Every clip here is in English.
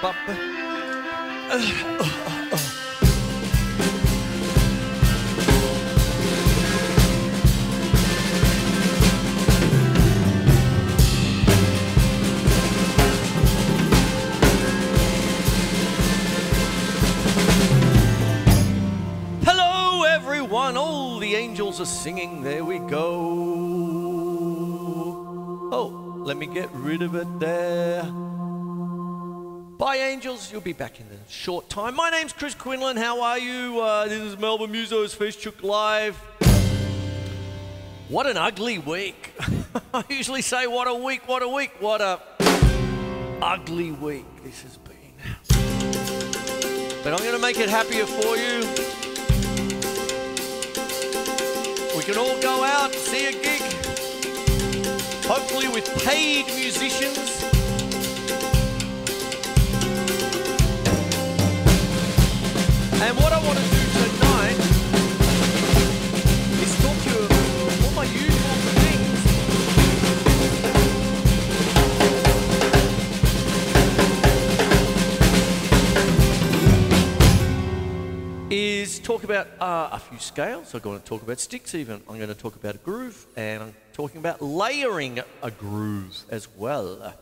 Hello, everyone. All the angels are singing. There we go. Oh, let me get rid of it there. Bye, angels. You'll be back in a short time. My name's Chris Quinlan. How are you? Uh, this is Melbourne Musos Facebook Live. What an ugly week. I usually say, what a week, what a week, what a ugly week this has been. But I'm going to make it happier for you. We can all go out and see a gig, hopefully with paid musicians. And what I want to do tonight is talk to you about all my usual things. Is talk about uh, a few scales. I'm going to talk about sticks, even. I'm going to talk about a groove, and I'm talking about layering a groove as well.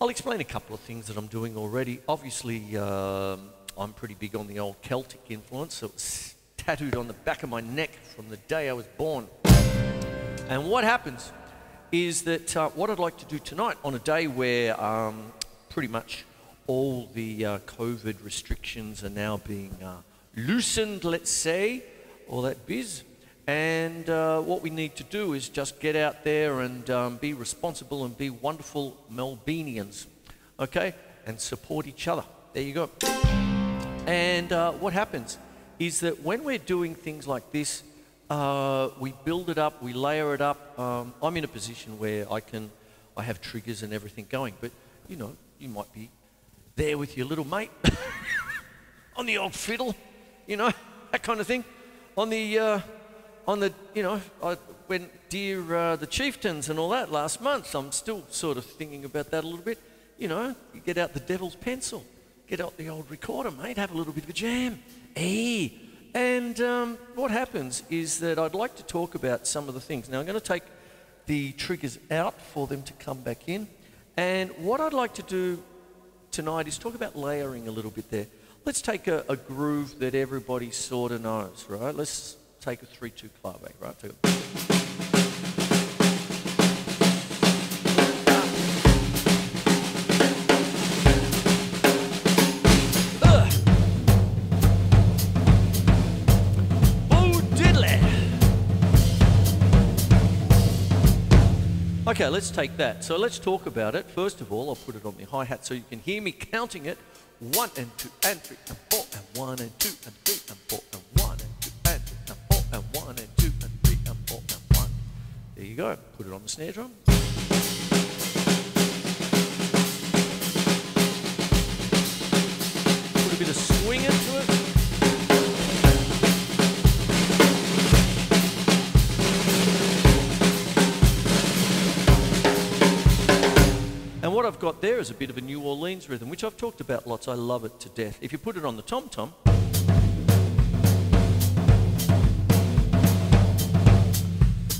I'll explain a couple of things that I'm doing already. Obviously, um, I'm pretty big on the old Celtic influence, so it's tattooed on the back of my neck from the day I was born. And what happens is that uh, what I'd like to do tonight, on a day where um, pretty much all the uh, COVID restrictions are now being uh, loosened, let's say, all that biz. And uh, what we need to do is just get out there and um, be responsible and be wonderful Melburnians, okay? And support each other. There you go. And uh, what happens is that when we're doing things like this, uh, we build it up, we layer it up. Um, I'm in a position where I can, I have triggers and everything going, but you know, you might be there with your little mate on the old fiddle, you know, that kind of thing. On the, uh, on the, you know, I went dear uh, the Chieftains and all that last month. I'm still sort of thinking about that a little bit. You know, you get out the devil's pencil, get out the old recorder, mate, have a little bit of a jam. Hey. And um, what happens is that I'd like to talk about some of the things. Now, I'm going to take the triggers out for them to come back in. And what I'd like to do tonight is talk about layering a little bit there. Let's take a, a groove that everybody sort of knows, right? Let's take a 3 2 clave, right? Okay, let's take that. So let's talk about it. First of all, I'll put it on the hi hat so you can hear me counting it. One and two and three and four and one and two and three and four and one and two and three and four and one and two and three and four and one. There you go. Put it on the snare drum. Put a bit of swing into what I've got there is a bit of a New Orleans rhythm, which I've talked about lots. I love it to death. If you put it on the tom tom,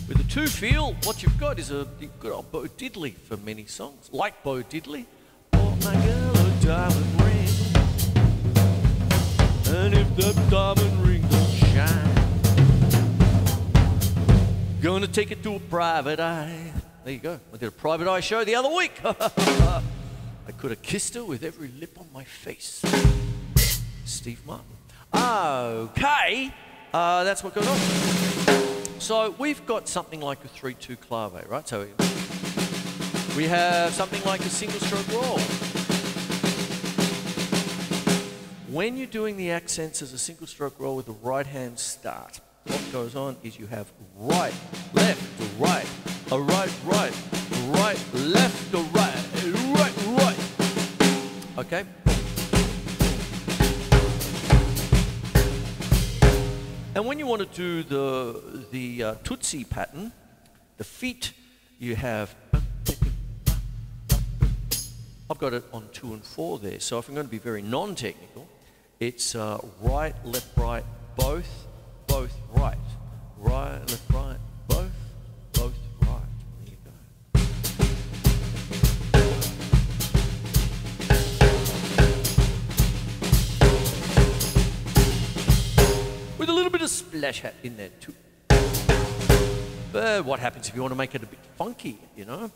with a two feel, what you've got is a good old Bo Diddley for many songs, like Bo Diddley. Bought my girl a diamond ring, and if diamond ring don't shine, gonna take it to a private eye. There you go. I did a private eye show the other week. I could have kissed her with every lip on my face. Steve Martin. Okay, uh, that's what goes on. So we've got something like a 3 2 clave, right? So we have something like a single stroke roll. When you're doing the accents as a single stroke roll with the right hand start, what goes on is you have right, left, right, a right, right, right, left, a right, right, right. Okay? And when you want to do the, the uh, Tootsie pattern, the feet, you have I've got it on two and four there. So if I'm going to be very non-technical, it's uh, right, left, right, both, both, right. Right, left, right, With a little bit of splash hat in there too. But what happens if you want to make it a bit funky, you know?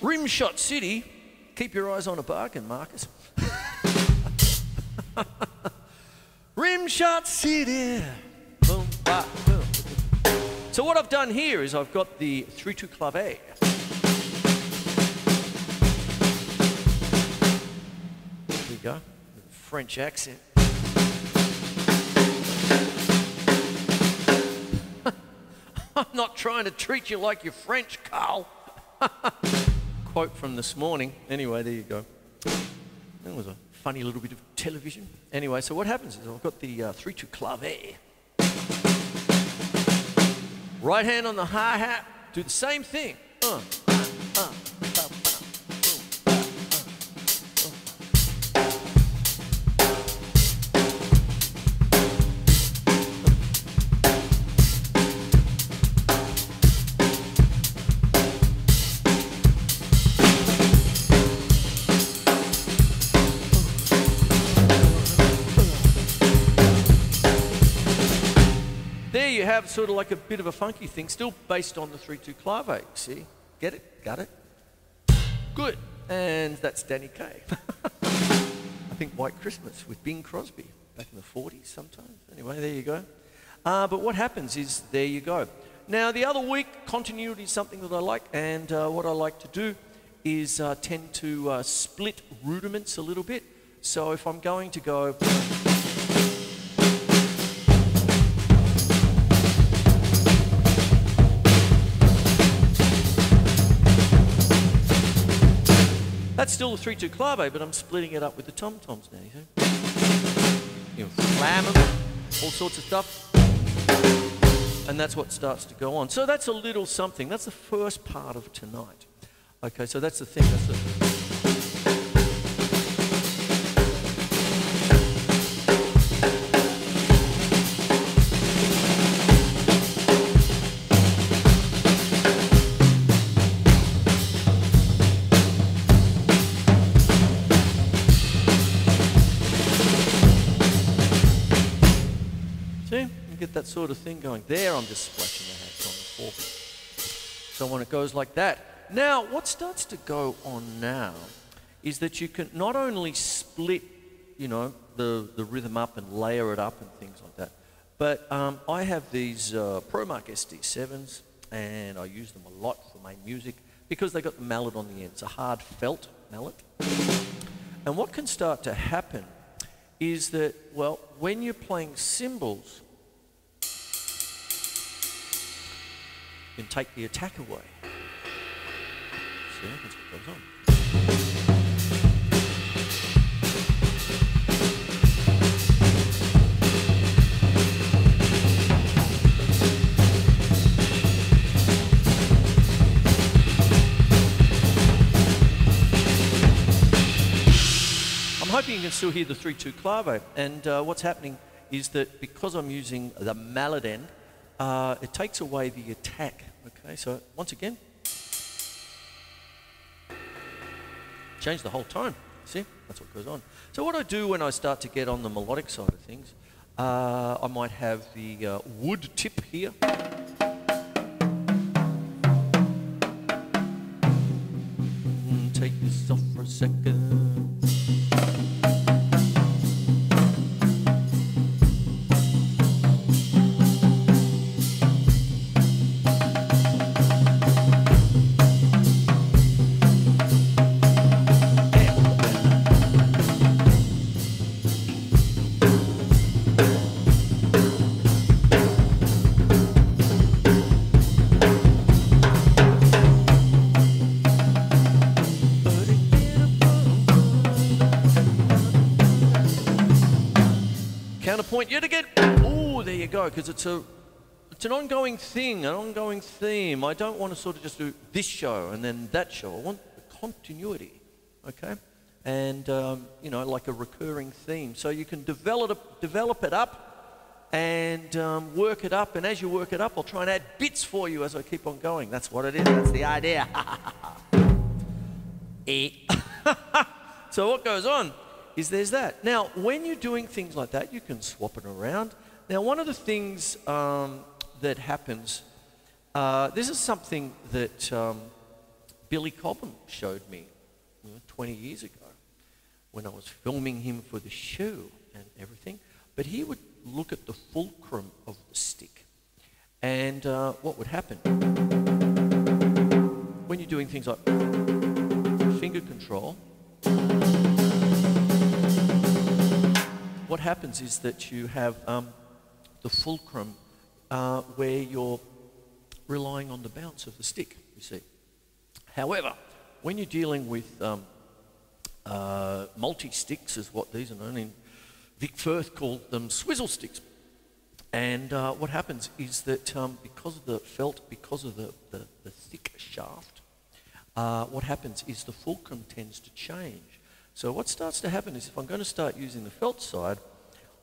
Rimshot City, keep your eyes on a bargain, Marcus. Rimshot City. Boom, ba, boom. So what I've done here is I've got the 3-2 clave. Go. French accent. I'm not trying to treat you like you're French, Carl. Quote from this morning. Anyway, there you go. That was a funny little bit of television. Anyway, so what happens is I've got the uh, 3 2 clave. Right hand on the hi hat, do the same thing. Uh, have sort of like a bit of a funky thing, still based on the 3-2 clave. See? Get it? Got it? Good. And that's Danny Kaye. I think White Christmas with Bing Crosby back in the 40s sometimes. Anyway, there you go. Uh, but what happens is there you go. Now, the other week, continuity is something that I like, and uh, what I like to do is uh, tend to uh, split rudiments a little bit. So if I'm going to go. That's still the 3-2 clave, but I'm splitting it up with the tom-toms now, you know. Flam them, all sorts of stuff. And that's what starts to go on. So that's a little something. That's the first part of tonight. Okay, so that's the thing. That's the, sort of thing going. There, I'm just splashing the hats on the fork. So when it goes like that. Now, what starts to go on now is that you can not only split, you know, the, the rhythm up and layer it up and things like that, but um, I have these uh, ProMark SD7s and I use them a lot for my music because they got the mallet on the end. It's a hard felt mallet. And what can start to happen is that, well, when you're playing cymbals, can take the attack away. See, that's what goes on. I'm hoping you can still hear the 3-2 clave. And uh, what's happening is that because I'm using the mallet end, uh, it takes away the attack. Okay, so once again, change the whole tone. See, that's what goes on. So what I do when I start to get on the melodic side of things, uh, I might have the uh, wood tip here. Mm, Take this off for a second. Because it's a it's an ongoing thing, an ongoing theme. I don't want to sort of just do this show and then that show. I want continuity, okay? And, um, you know, like a recurring theme. So you can develop, develop it up and um, work it up. And as you work it up, I'll try and add bits for you as I keep on going. That's what it is. That's the idea. so what goes on is there's that. Now, when you're doing things like that, you can swap it around. Now, one of the things um, that happens, uh, this is something that um, Billy Cobham showed me you know, 20 years ago when I was filming him for the show and everything. But he would look at the fulcrum of the stick. And uh, what would happen? When you're doing things like finger control, what happens is that you have um, the fulcrum uh, where you're relying on the bounce of the stick, you see. However, when you're dealing with um, uh, multi-sticks is what these are known in, Vic Firth called them swizzle sticks. And uh, what happens is that um, because of the felt, because of the, the, the thick shaft, uh, what happens is the fulcrum tends to change. So what starts to happen is if I'm going to start using the felt side,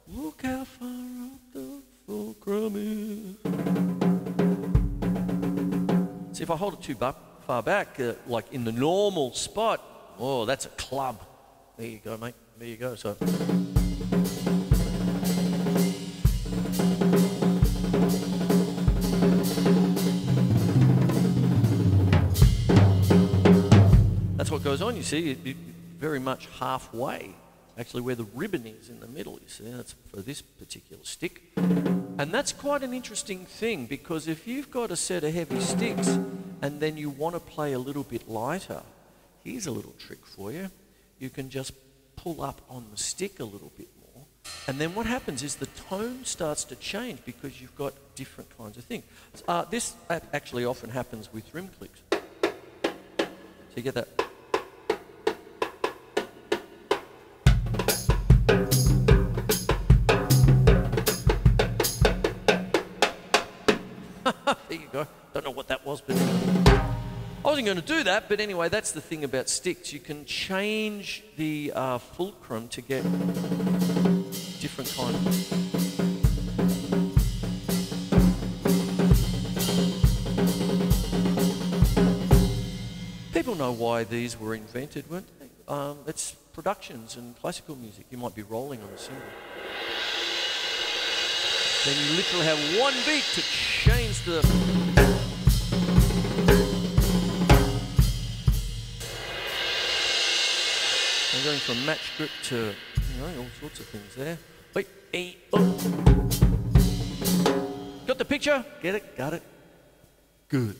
look how far up the fulcrum is. See, if I hold it too far back, uh, like in the normal spot, oh, that's a club. There you go, mate. There you go. So. That's what goes on, you see. It, it, very much halfway, actually where the ribbon is in the middle. You see, that's for this particular stick. And that's quite an interesting thing because if you've got a set of heavy sticks and then you want to play a little bit lighter, here's a little trick for you. You can just pull up on the stick a little bit more. And then what happens is the tone starts to change because you've got different kinds of things. Uh, this actually often happens with rim clicks. So you get that. Going to do that. But anyway, that's the thing about sticks. You can change the uh, fulcrum to get different kind of. People know why these were invented, weren't they? Um, it's productions and classical music. You might be rolling on a cymbal. Then you literally have one beat to change the. Going from match grip to, you know, all sorts of things there. Wait, eight, oh. Got the picture? Get it? Got it? Good.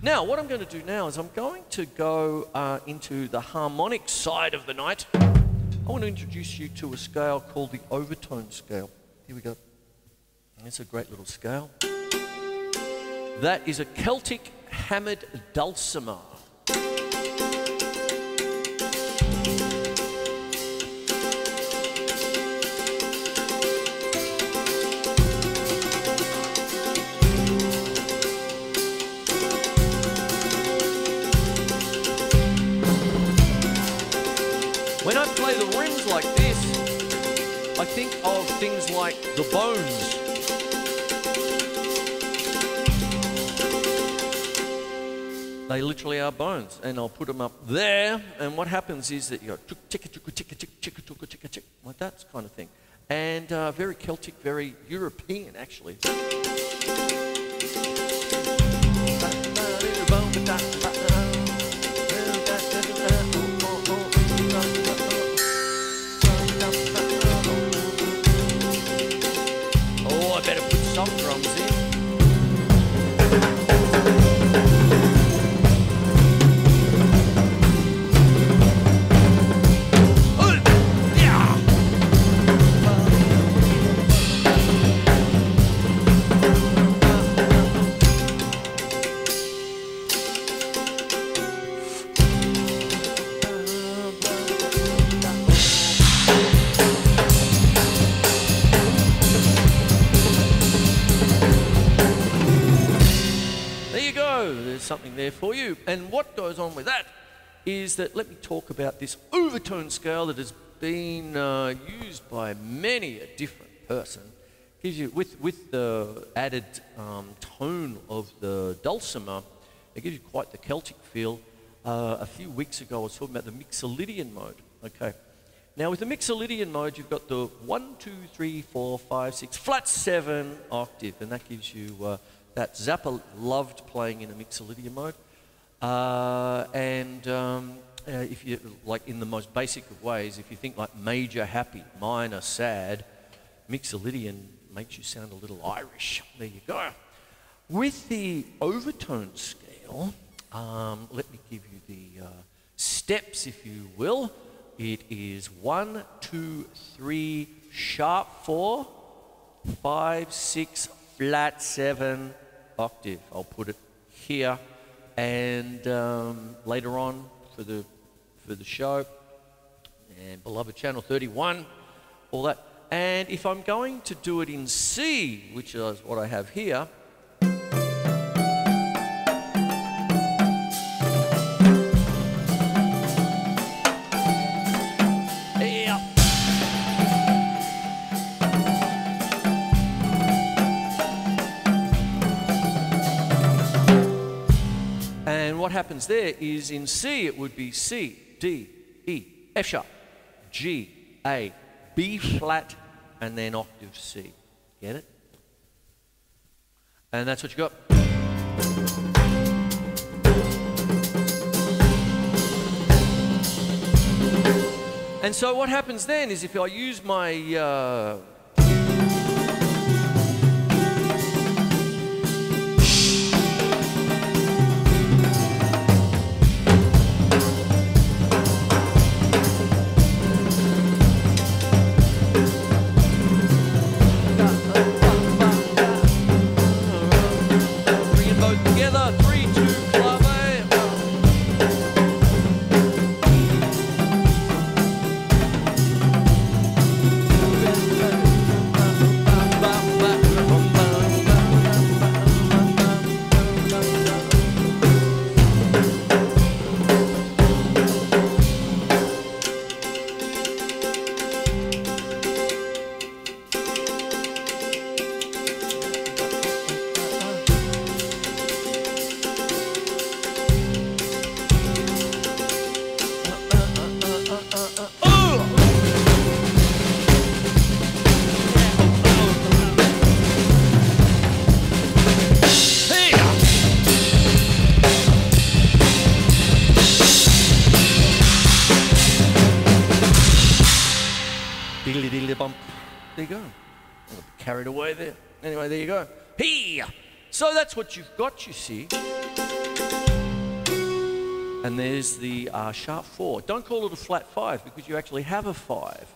Now, what I'm going to do now is I'm going to go uh, into the harmonic side of the night. I want to introduce you to a scale called the overtone scale. Here we go. It's a great little scale. That is a Celtic hammered dulcimer. Rims like this, I think of things like the bones They literally are bones. And I'll put them up there. And what happens is that you go tick, tick, tick, tick, tick, tick, tick, tick, tick, like that kind of thing. And uh, very Celtic, very European, actually. There for you. And what goes on with that is that let me talk about this overtone scale that has been uh, used by many a different person. Gives you with with the added um, tone of the dulcimer, it gives you quite the Celtic feel. Uh, a few weeks ago, I was talking about the Mixolydian mode. Okay. Now, with the Mixolydian mode, you've got the one, two, three, four, five, six, flat seven octave, and that gives you uh, that. Zappa loved playing in a Mixolydian mode. Uh, and um, uh, if you, like in the most basic of ways, if you think like major happy, minor sad, Mixolydian makes you sound a little Irish. There you go. With the overtone scale, um, let me give you the uh, steps, if you will. It is one, two, three, sharp four, five, six, flat seven, octave. I'll put it here, and um, later on for the for the show, and beloved channel 31, all that. And if I'm going to do it in C, which is what I have here. Happens there is in C it would be C, D, E, F sharp, G, A, B flat, and then octave C. Get it? And that's what you got. And so what happens then is if I use my uh, away there. Anyway, there you go. Hey! So that's what you've got, you see. And there's the uh, sharp four. Don't call it a flat five because you actually have a five.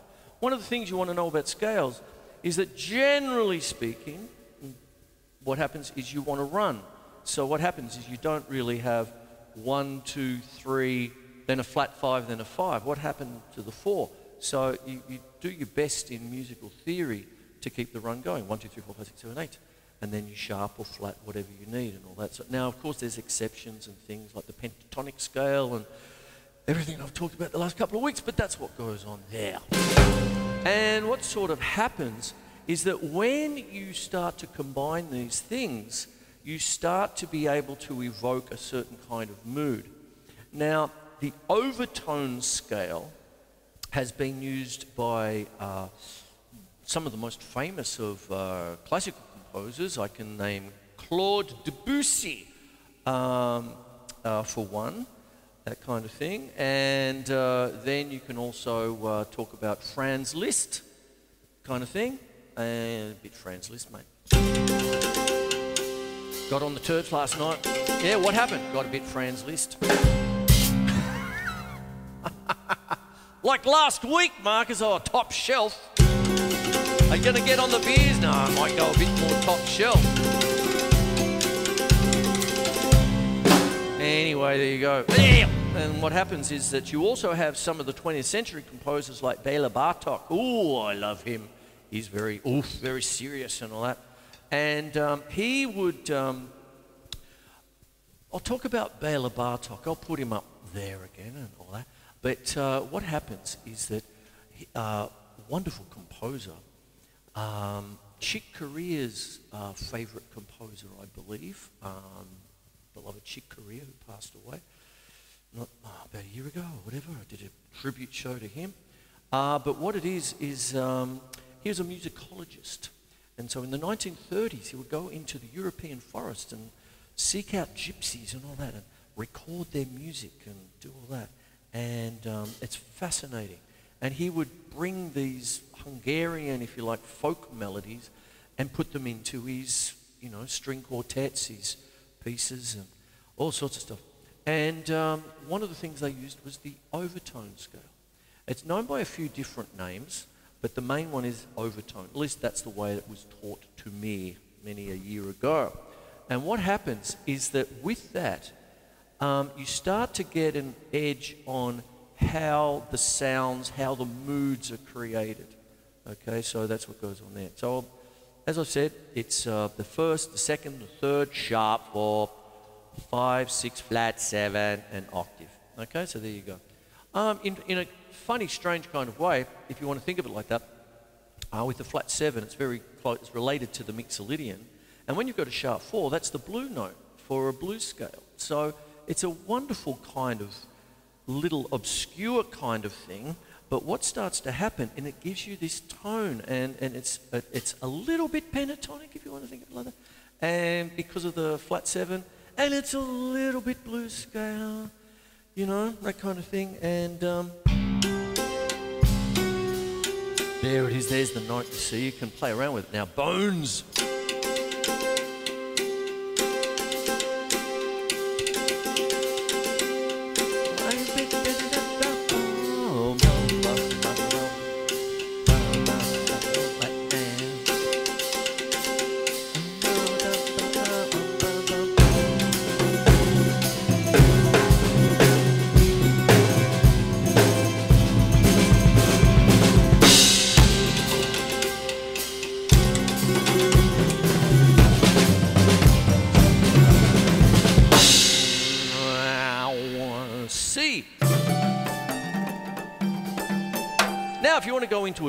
One of the things you want to know about scales is that generally speaking, what happens is you want to run. So what happens is you don't really have one, two, three, then a flat five, then a five. What happened to the four? So you, you do your best in musical theory to keep the run going. One, two, three, four, five, six, seven, eight. And then you sharp or flat, whatever you need and all that. So now, of course, there's exceptions and things like the pentatonic scale and everything I've talked about the last couple of weeks, but that's what goes on there. And what sort of happens is that when you start to combine these things, you start to be able to evoke a certain kind of mood. Now, the overtone scale has been used by uh, some of the most famous of uh, classical composers. I can name Claude Debussy um, uh, for one, that kind of thing. And uh, then you can also uh, talk about Franz Liszt, kind of thing. And a bit Franz Liszt, mate. Got on the turds last night. Yeah, what happened? Got a bit Franz Liszt. like last week, Marcus, our top shelf. Are you to get on the beers? No, I might go a bit more top shelf. Anyway, there you go. And what happens is that you also have some of the 20th century composers like Bela Bartok. Ooh, I love him. He's very, oof, very serious and all that. And um, he would um, I'll talk about Bela Bartok. I'll put him up there again and all that. But uh, what happens is that he, uh, wonderful composer, um, Chick Corea's uh, favourite composer, I believe, um, beloved Chick Corea, who passed away not oh, about a year ago or whatever. I did a tribute show to him. Uh, but what it is is um, he was a musicologist, and so in the 1930s he would go into the European forest and seek out gypsies and all that, and record their music and do all that. And um, it's fascinating. And he would bring these Hungarian, if you like, folk melodies and put them into his, you know, string quartets, his pieces, and all sorts of stuff. And um, one of the things they used was the overtone scale. It's known by a few different names, but the main one is overtone. At least that's the way it was taught to me many a year ago. And what happens is that with that, um, you start to get an edge on how the sounds, how the moods are created. Okay, so that's what goes on there. So, as I said, it's uh, the first, the second, the third sharp for five, six, flat, seven, and octave. Okay, so there you go. Um, in, in a funny, strange kind of way, if you want to think of it like that, uh, with the flat seven, it's very close, it's related to the mixolydian. And when you've got a sharp four, that's the blue note for a blues scale. So it's a wonderful kind of little obscure kind of thing. But what starts to happen, and it gives you this tone, and, and it's, a, it's a little bit pentatonic, if you want to think of it like that. And because of the flat seven, and it's a little bit blues scale, you know, that kind of thing. And um, there it is. There's the note. See, you can play around with it now. Bones.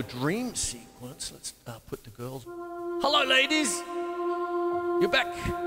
Dream sequence. Let's uh, put the girls. Hello, ladies. You're back.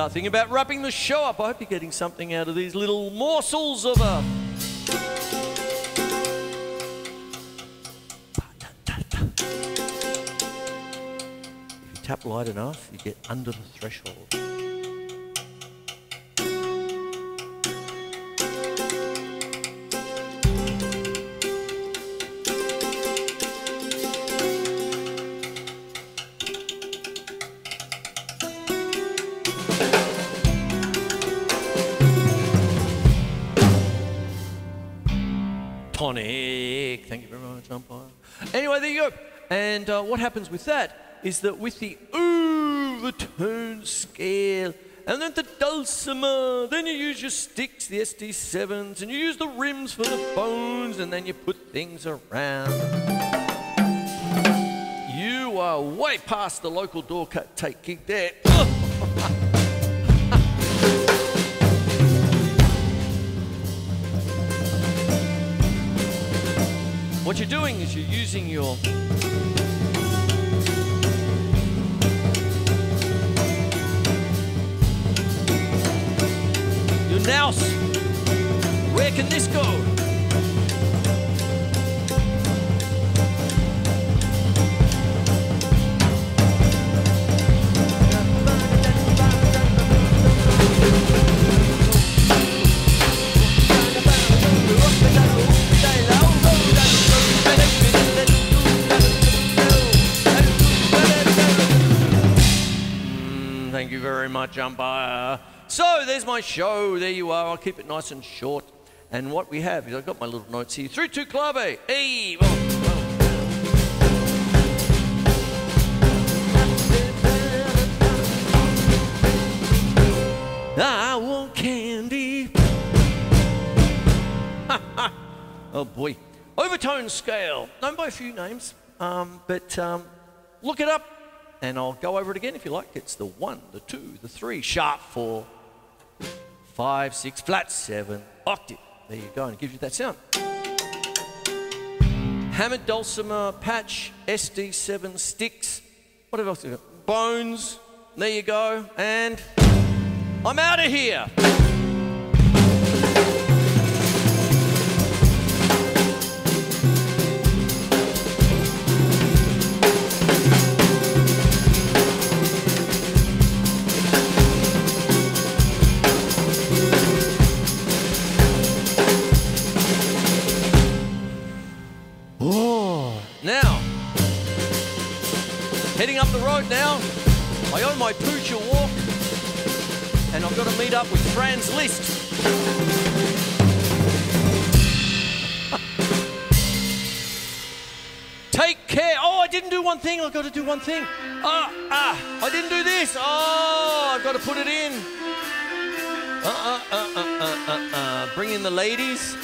Start thinking about wrapping the show up. I hope you're getting something out of these little morsels of a. If you tap light enough, you get under the threshold. You umpire. Anyway, there you go. And uh, what happens with that is that with the overtone scale, and then the dulcimer, then you use your sticks, the SD7s, and you use the rims for the bones, and then you put things around. You are way past the local door cut take gig there. what you're doing is you're using your your nous. Where can this go? You very much, umpire. So there's my show. There you are. I'll keep it nice and short. And what we have is I've got my little notes here. 3-2 clave. Hey. I want candy. oh boy. Overtone scale. Known by a few names, um, but um, look it up and I'll go over it again if you like. It's the one, the two, the three, sharp four, five, six, flat seven, octave. There you go, and it gives you that sound. Hammered dulcimer, patch, SD7 sticks. What else? Bones. There you go, and I'm out of here. Heading up the road now. I own my Poocher walk, and I've got to meet up with Franz Liszt. Take care. Oh, I didn't do one thing. I've got to do one thing. Ah, ah, I didn't do this. Oh, I've got to put it in. Uh, uh, uh, uh, uh, uh, uh. Bring in the ladies.